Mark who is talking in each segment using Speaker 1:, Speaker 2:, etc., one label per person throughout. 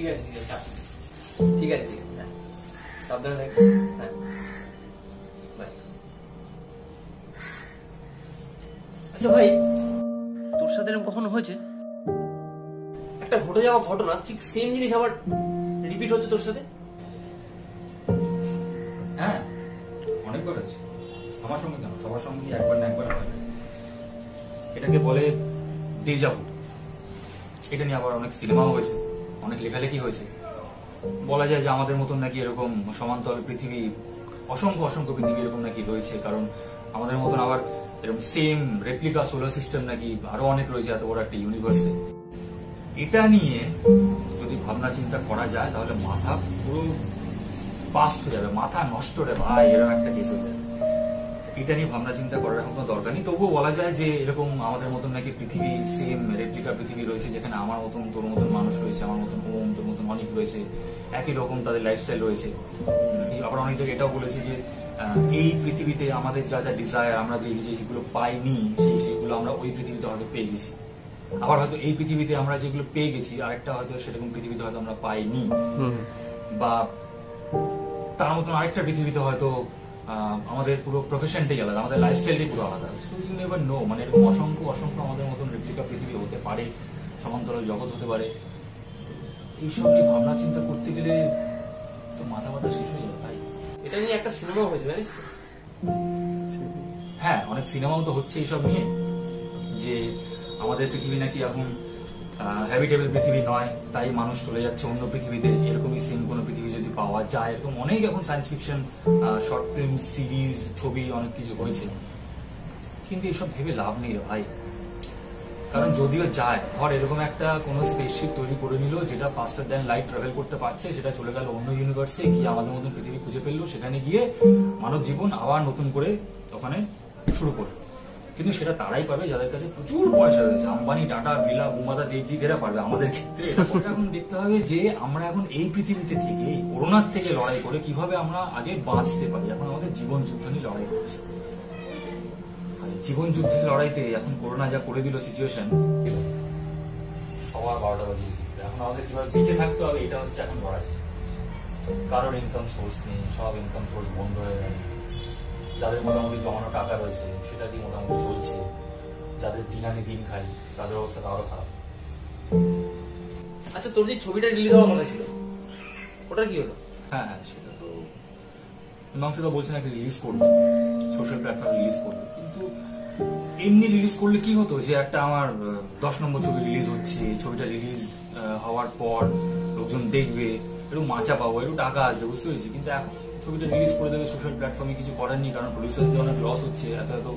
Speaker 1: ঠিক আছে ঠিক আছে ঠিক আছে ঠিক আছে হ্যাঁ। হ্যাঁ। আচ্ছা ভাই, তোর সাথে এরকম কখনো হয়েছে? একটা ঘটে যাওয়া ঘটনা, ঠিক সেম জিনিস আবার রিপিট হচ্ছে তোর সাথে?
Speaker 2: হ্যাঁ অনেকবার আছে আমার সঙ্গে কেন? সবার সঙ্গে একবার না একবার হয়? এটাকে বলে ডেজাভু এটা নিয়ে আবার অনেক সিনেমাও হয়েছে। অনেক লেখালেখি হয়েছে। বলা যায় যে আমাদের মতন নাকি এরকম সমান্তর পৃথিবী, অসংখ্য অসংখ্য পৃথিবী এরকম নাকি রয়েছে, কারণ আমাদের মতন আবার এরকম সেম রেপ্লিকা সোলার সিস্টেম নাকি আরও অনেক রয়েছে এত বড় একটা ইউনিভার্সে এটা নিয়ে যদি ভাবনা চিন্তা করা যায়, তাহলে মাথা পুরো পাস্ট হয়ে যাবে, মাথা নষ্ট রে ভাই এরকম একটা কেস হয়ে যাবে। এটা নিয়ে ভাবনা চিন্তা করার এখন কোনো দরকার নেই। তবুও বলা যায় যে এরকম আমাদের মতন নাকি পৃথিবী সেম রেপ্লিকা পৃথিবী রয়েছে যেখানে আমার মতন তোর মতন মানুষ রয়েছে আমার মতন ওম তোর মতন অনেক রয়েছে একই রকম তাদের লাইফস্টাইল রয়েছে। আবার অনেক জায়গায় এটাও বলেছে যে এই পৃথিবীতে আমাদের যা যা ডিজায়ার আমরা যে যেগুলো পাইনি সেই সেগুলো আমরা ওই পৃথিবীতে হয়তো পেয়ে গেছি। আবার হয়তো এই পৃথিবীতে আমরা যেগুলো পেয়ে গেছি আরেকটা হয়তো সেরকম পৃথিবীতে হয়তো আমরা পাইনি। বা তার মতন আরেকটা পৃথিবীতে হয়তো আমাদের পুরো প্রফেশনটাই আলাদা আমাদের লাইফস্টাইলটাই পুরো আলাদা। সো ইউ নেভার নো মানে এরকম অসংখ্য অসংখ্য আমাদের মতন রেপ্লিকা পৃথিবী হতে পারে সমান্তরাল জগৎ হতে পারে। এইসব নিয়ে ভাবনা চিন্তা করতে গেলে তো মাথা মাথা শেষ হয়ে যাবে ভাই
Speaker 1: এটা নিয়ে একটা সিনেমা হয়েছে জানিস
Speaker 2: হ্যাঁ অনেক সিনেমাও তো হচ্ছে এইসব নিয়ে যে আমাদের পৃথিবী নাকি এখন হ্যাবিটেবল পৃথিবী নয়, তাই মানুষ চলে যাচ্ছে অন্য পৃথিবীতে। এরকমই সেম কোনো পৃথিবী যদি পাওয়া যায়, এরকম অনেক এখন science fiction short film series ছবি, অনেক কিছু হয়েছে। কিন্তু এসব ভেবে লাভ নেই রে ভাই। কারণ যদিও যায়, ধর এরকম একটা কোনো স্পেসশিপ তৈরি করে নিল, যেটা ফাস্টার দেন লাইট ট্রাভেল করতে পারছে, সেটা চলে গেল অন্য ইউনিভার্সে গিয়ে আমাদের মতন পৃথিবী খুঁজে ফেলল সেখানে গিয়ে মানব জীবন আবার নতুন করে ওখানে শুরু করল। কিন্তু সেটা তারাই পাবে, যাদের কাছে প্রচুর পয়সা রয়েছে। আম্বানি, টাটা বিলা বুমাদা দেবজিৎ এরা পারবে আমাদের ক্ষেত্রে। এখন দেখতে হবে যে আমরা এখন এই পৃথিবীতে থেকে এই করোনার থেকে লড়াই করে কীভাবে আমরা আগে বাঁচতে পারি। এখন আমাদের জীবন যুদ্ধ নিয়ে লড়াই করছে জীবন যুদ্ধের লড়াইতে এখন করোনা যা করে দিল সিচুয়েশন সবার বারোটা বাজে এখন আমাদের কীভাবে বেঁচে থাকতে হবে, এটা হচ্ছে এখন লড়াই। কারোর ইনকাম সোর্স নেই, সব ইনকাম সোর্স বন্ধ হয়ে গেল যাদের মোটামুটি জমানো টাকা রয়েছে সেটা দিয়ে মোটামুটি চলছে। যাদের দিন আনে দিন খাই তাদের অবস্থা আরও খারাপ।
Speaker 1: আচ্ছা তোর যে ছবিটা রিলিজ হওয়ার কথা ছিল ওটার কি হলো?
Speaker 2: হ্যাঁ হ্যাঁ সেটা তো মাংস তো বলছে নাকি রিলিজ করবে সোশ্যাল প্ল্যাটফর্মে রিলিজ করবে। কিন্তু এমনি রিলিজ করলে কি হতো যে একটা আমার দশ নম্বর ছবি রিলিজ হচ্ছে ছবিটা রিলিজ হওয়ার পর লোকজন দেখবে একটু মাচা পাবো একটু টাকা আসবে বুঝতে পেরেছি। কিন্তু এখন ছবিটা রিলিজ করে দেবে সোশ্যাল প্ল্যাটফর্মে কিছু করার নেই কারণ প্রডিউসারদের অনেক লস হচ্ছে এত এত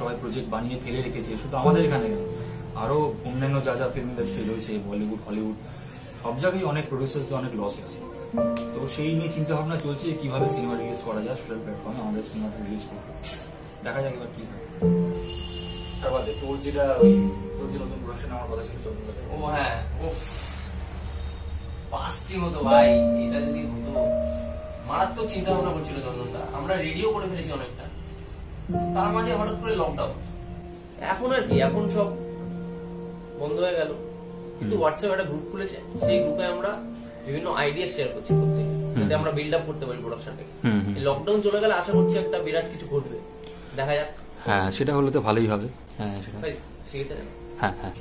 Speaker 2: সবাই প্রজেক্ট বানিয়ে ফেলে রেখেছে। শুধু আমাদের এখানে কেন, আরও অন্যান্য যা যা ফিল্ম ইন্ডাস্ট্রি রয়েছে বলিউড হলিউড সব জায়গায় অনেক প্রডিউসার্সদের অনেক লস আছে তো সেই নিয়ে চিন্তা ভাবনা চলছে কীভাবে সিনেমা রিলিজ করা যায় সোশ্যাল প্ল্যাটফর্মে আমাদের সিনেমাটা রিলিজ করব দেখা যাক এবার কি হয়। তার যেটা ওই তোর যে নতুন প্রোডাকশন আমার কথা ছিল
Speaker 1: ও হ্যাঁ উফ পাঁচটি হতো ভাই এটা যদি হতো। মারাত্মক চিন্তা ভাবনা করছিল চন্দনদা আমরা রেডিও করে ফেলেছি অনেকটা। তার মাঝে হঠাৎ করে লকডাউন এখন আর কি এখন সব বন্ধ হয়ে গেল। কিন্তু হোয়াটসঅ্যাপ একটা গ্রুপ খুলেছে। সেই গ্রুপে আমরা বিভিন্ন আইডিয়া শেয়ার করছি প্রত্যেকে। যাতে আমরা বিল্ড আপ করতে পারি প্রোডাকশনটাকে। লকডাউন চলে গেলে আশা করছি একটা বিরাট কিছু ঘটবে। দেখা যাক।
Speaker 2: হ্যাঁ সেটা হলে তো ভালোই হবে। হ্যাঁ সেটা। হ্যাঁ হ্যাঁ।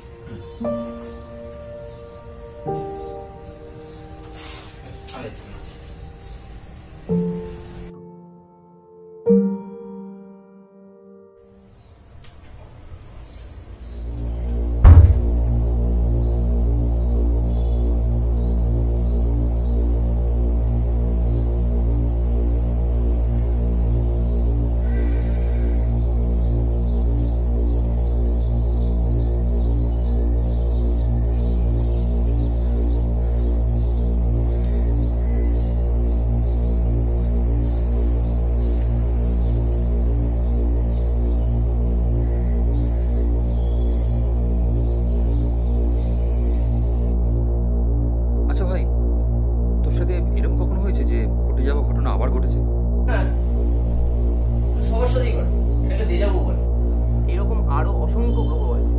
Speaker 1: অসংখ্য গ্রহ আছে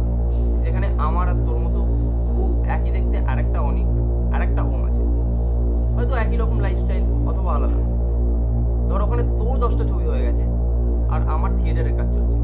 Speaker 1: যেখানে আমার আর তোর মতো একই দেখতে আরেকটা অনেক, আরেকটা ওম আছে। হয়তো একই রকম লাইফস্টাইল অথবা আলাদা। ধর ওখানে তোর দশটা ছবি হয়ে গেছে, আর আমার থিয়েটারের কাজ চলছে।